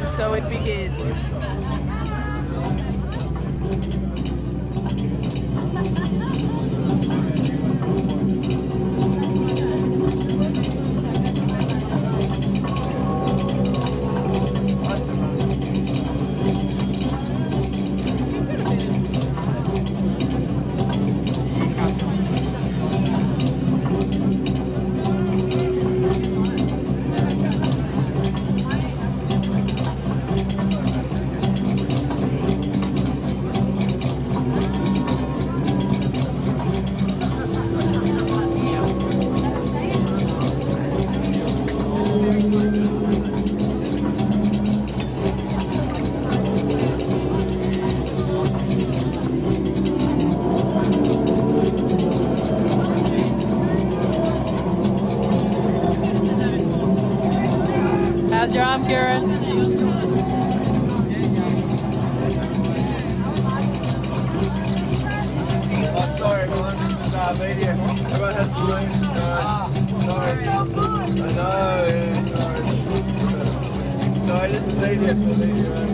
And so it begins. Oh, sorry, everyone. Uh, has. No, sorry. I know. Yeah, sorry. Sorry, this is for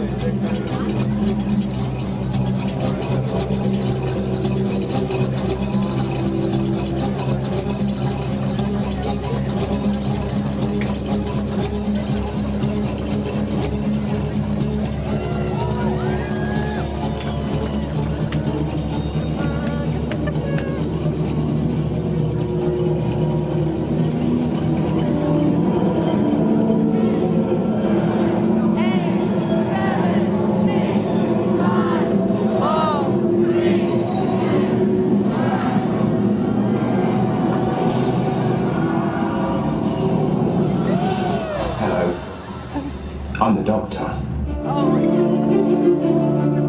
I'm the doctor. Oh